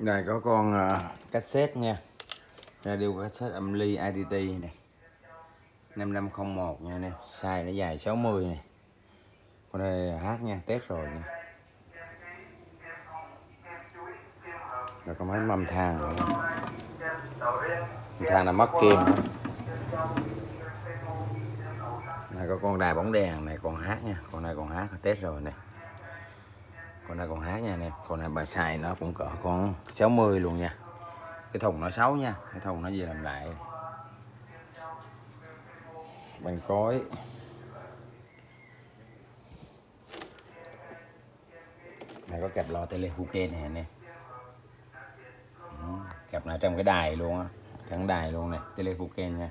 Đây có con uh, cassette nha. Radio cassette âm ly IDT này. 5501 nha nè. Size nó dài 60 này Con này hát nha, test rồi nha. Rồi có máy mâm thang, nữa. Mâm than là mất kim. Này có con đài bóng đèn này còn hát nha. Con này còn hát test rồi này con này còn hát nha anh em. Con này bà xài nó cũng cỡ con 60 luôn nha. Cái thùng nó xấu nha. Cái thùng nó gì làm lại. Bằng cối. Này có cặp lo telefuken này anh em. Ừ, cặp này trong cái đài luôn á. Trong đài luôn này telefuken nha.